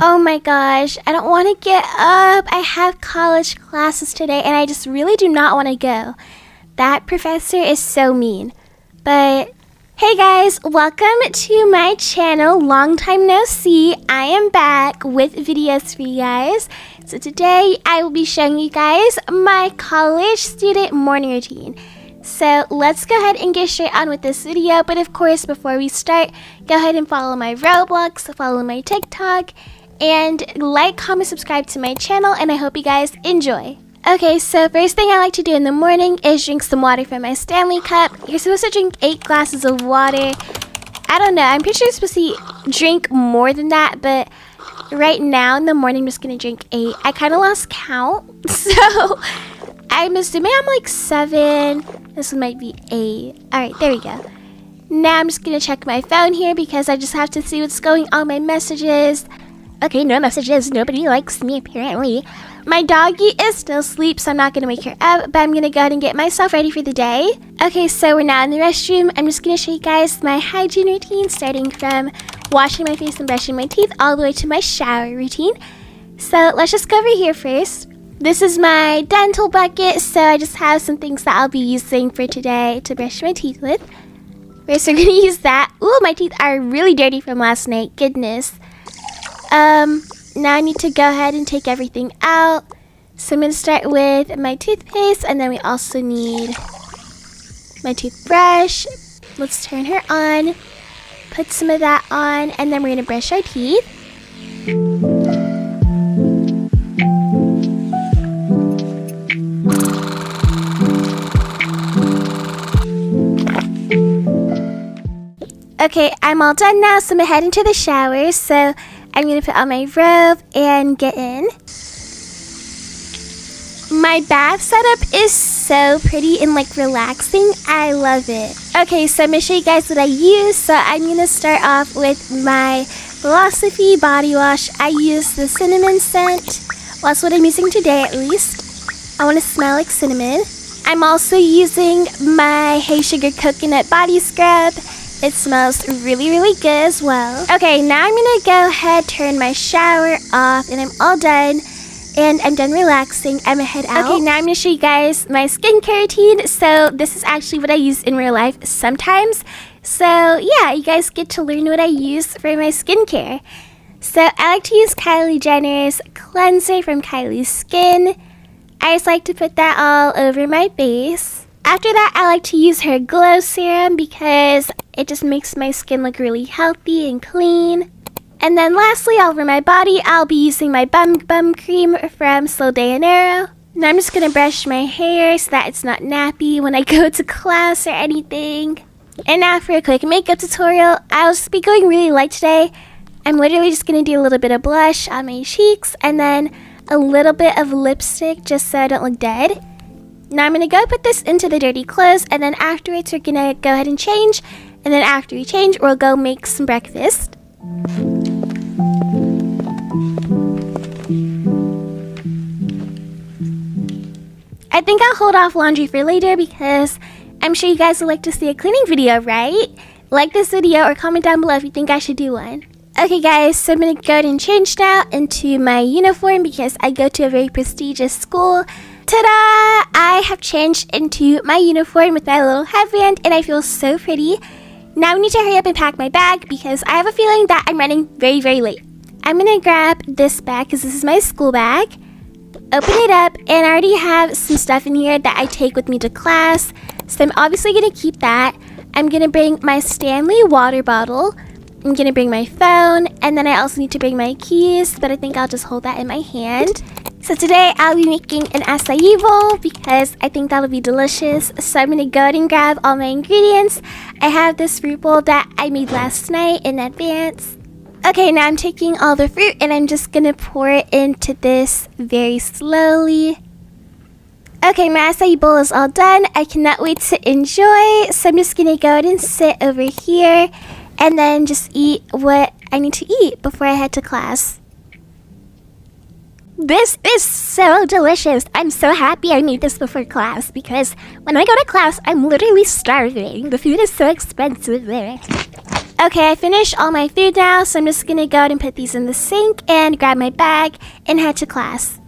Oh my gosh, I don't want to get up. I have college classes today and I just really do not want to go. That professor is so mean. But hey guys, welcome to my channel. Long time no see. I am back with videos for you guys. So today I will be showing you guys my college student morning routine. So let's go ahead and get straight on with this video. But of course, before we start, go ahead and follow my Roblox, follow my TikTok, and like, comment, subscribe to my channel, and I hope you guys enjoy. Okay, so first thing I like to do in the morning is drink some water from my Stanley cup. You're supposed to drink 8 glasses of water. I don't know, I'm pretty sure you're supposed to drink more than that, but right now in the morning I'm just to drink 8. I kind of lost count, so I'm assuming I'm like 7. This one might be 8. Alright, there we go. Now I'm just to check my phone here because I just have to see what's going on my messages. Okay, no messages. Nobody likes me, apparently. My doggy is still asleep, so I'm not to wake her up, but I'm to go ahead and get myself ready for the day. Okay, so we're now in the restroom. I'm just to show you guys my hygiene routine, starting from washing my face and brushing my teeth all the way to my shower routine. So let's just go over here first. This is my dental bucket, so I just have some things that I'll be using for today to brush my teeth with. First, we're to use that. Ooh, my teeth are really dirty from last night. Goodness. Um, now I need to go ahead and take everything out. So I'm to start with my toothpaste and then we also need my toothbrush. Let's turn her on, put some of that on, and then we're going to brush our teeth. Okay, I'm all done now, so I'm heading into the shower. So I'm to put on my robe and get in. My bath setup is so pretty and like relaxing. I love it. Okay, so I'm to show you guys what I use. So I'm to start off with my Philosophy body wash. I use the cinnamon scent. Well, that's what I'm using today at least. I want to smell like cinnamon. I'm also using my Hey Sugar Coconut Body Scrub. It smells really, really good as well. Okay, now I'm gonna go ahead, turn my shower off, and I'm all done. And I'm done relaxing. I'm gonna head out. Okay, now I'm gonna show you guys my skincare routine. So this is actually what I use in real life sometimes. So yeah, you guys get to learn what I use for my skincare. So I like to use Kylie Jenner's cleanser from Kylie's Skin. I just like to put that all over my base. After that, I like to use her glow serum because it just makes my skin look really healthy and clean. And then lastly, all over my body, I'll be using my Bum Bum Cream from Sol de Janeiro. Now I'm just going to brush my hair so that it's not nappy when I go to class or anything. And now for a quick makeup tutorial, I'll just be going really light today. I'm literally just going to do a little bit of blush on my cheeks and then a little bit of lipstick just so I don't look dead. Now I'm going to go put this into the dirty clothes and then afterwards we're going to go ahead and change. And then after we change, we'll go make some breakfast. I think I'll hold off laundry for later because I'm sure you guys would like to see a cleaning video, right? Like this video or comment down below if you think I should do one. Okay guys, so I'm going to go ahead and change now into my uniform because I go to a very prestigious school Ta-da! I have changed into my uniform with my little headband and I feel so pretty. Now I need to hurry up and pack my bag because I have a feeling that I'm running very, very late. I'm to grab this bag because this is my school bag. Open it up and I already have some stuff in here that I take with me to class. So I'm obviously to keep that. I'm to bring my Stanley water bottle. I'm to bring my phone and then I also need to bring my keys, but I think I'll just hold that in my hand. So today I'll be making an acai bowl because I think that'll be delicious. So I'm to go ahead and grab all my ingredients. I have this fruit bowl that I made last night in advance. Okay, now I'm taking all the fruit and I'm just to pour it into this very slowly. Okay, my acai bowl is all done. I cannot wait to enjoy. So I'm just to go ahead and sit over here and then just eat what I need to eat before I head to class. This is so delicious. I'm so happy I made this before class because when I go to class, I'm literally starving. The food is so expensive there. Okay, I finished all my food now, so I'm just gonna go and put these in the sink and grab my bag and head to class.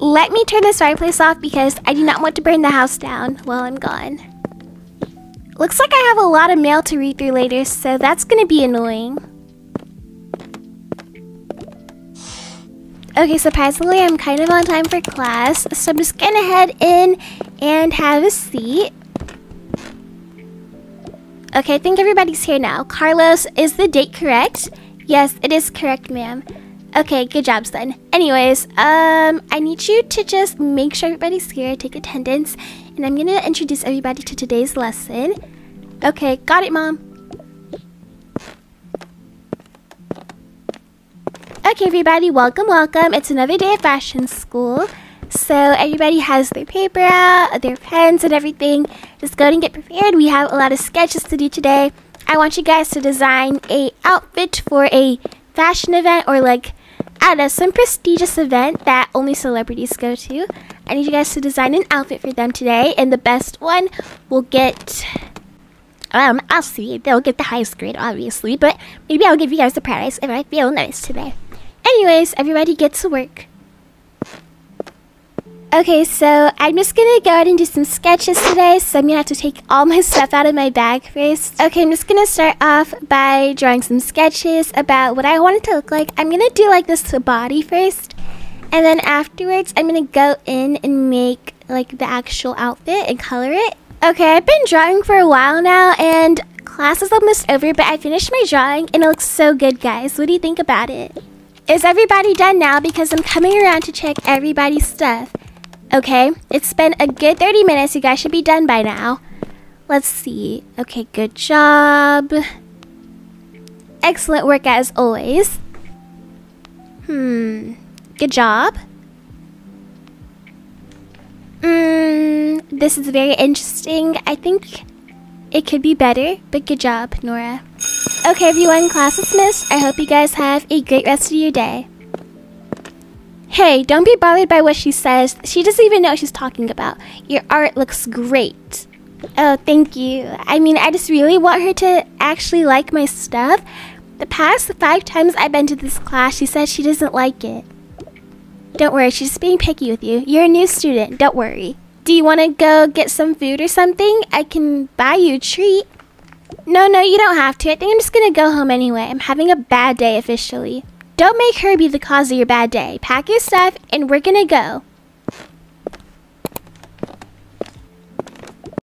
Let me turn this fireplace off because I do not want to burn the house down while I'm gone. Looks like I have a lot of mail to read through later, so that's gonna be annoying. Okay, surprisingly, I'm kind of on time for class, so I'm just gonna head in and have a seat. Okay, I think everybody's here now. Carlos, is the date correct? Yes, it is correct, ma'am. Okay, good job, son. Anyways, um, I need you to just make sure everybody's here, take attendance, and I'm gonna introduce everybody to today's lesson. Okay, got it, Mom. Okay, everybody, welcome, welcome. It's another day of fashion school. So everybody has their paper out, their pens and everything. Just go and get prepared. We have a lot of sketches to do today. I want you guys to design a outfit for a fashion event or like at a some prestigious event that only celebrities go to. I need you guys to design an outfit for them today, and the best one will get. Um, I'll see. They'll get the highest grade, obviously, but maybe I'll give you guys a prize if I feel nice today. Anyways, everybody get to work. Okay, so I'm just gonna go ahead and do some sketches today, so I'm gonna have to take all my stuff out of my bag first. Okay, I'm just gonna start off by drawing some sketches about what I want it to look like. I'm gonna do like this body first, and then afterwards I'm gonna go in and make like the actual outfit and color it. Okay, I've been drawing for a while now, and class is almost over, but I finished my drawing, and it looks so good, guys. What do you think about it? Is everybody done now? Because I'm coming around to check everybody's stuff. Okay, it's been a good 30 minutes. You guys should be done by now. Let's see. Okay, good job. Excellent work as always. Hmm, good job. Hmm, this is very interesting. I think it could be better, but good job, Nora. Okay, everyone, class is dismissed. I hope you guys have a great rest of your day. Hey, don't be bothered by what she says. She doesn't even know what she's talking about. Your art looks great. Oh, thank you. I mean, I just really want her to actually like my stuff. The past five times I've been to this class, she says she doesn't like it. Don't worry, she's just being picky with you. You're a new student, don't worry. Do you want to go get some food or something? I can buy you a treat. No, no, you don't have to. I think I'm just gonna go home anyway. I'm having a bad day officially. Don't make her be the cause of your bad day. Pack your stuff and we're gonna go.